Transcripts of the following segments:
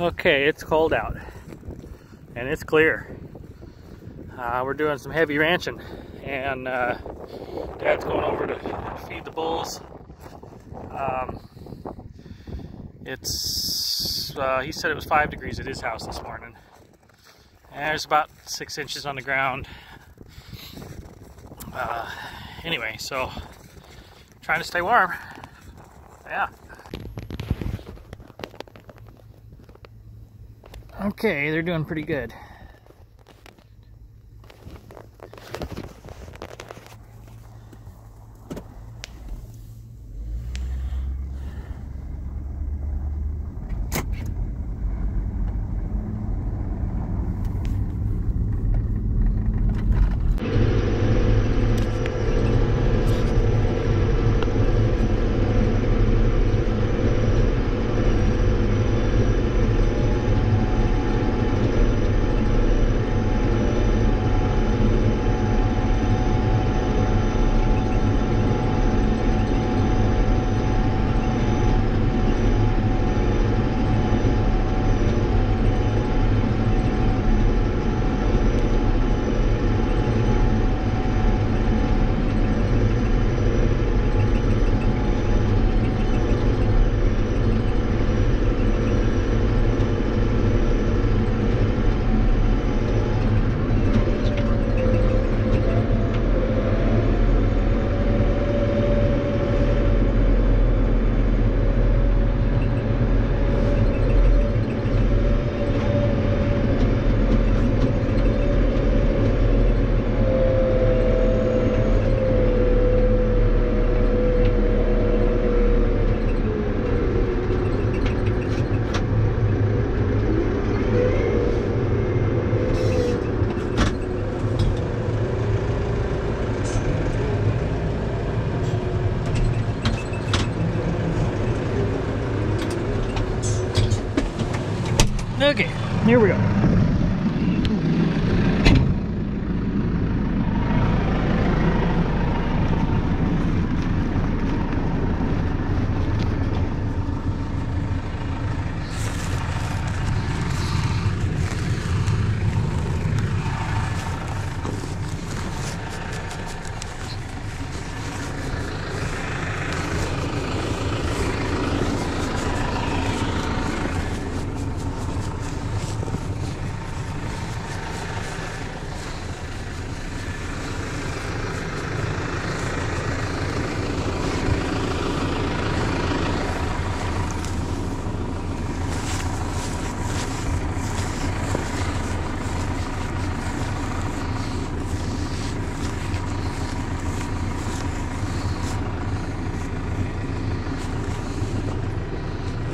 Okay, it's cold out and it's clear. Uh, we're doing some heavy ranching and uh, Dad's going over to feed the bulls. Um, it's, uh, he said it was five degrees at his house this morning. And there's about six inches on the ground. Uh, anyway, so trying to stay warm. Yeah. Okay, they're doing pretty good. Okay, here we go.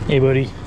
Hey, buddy.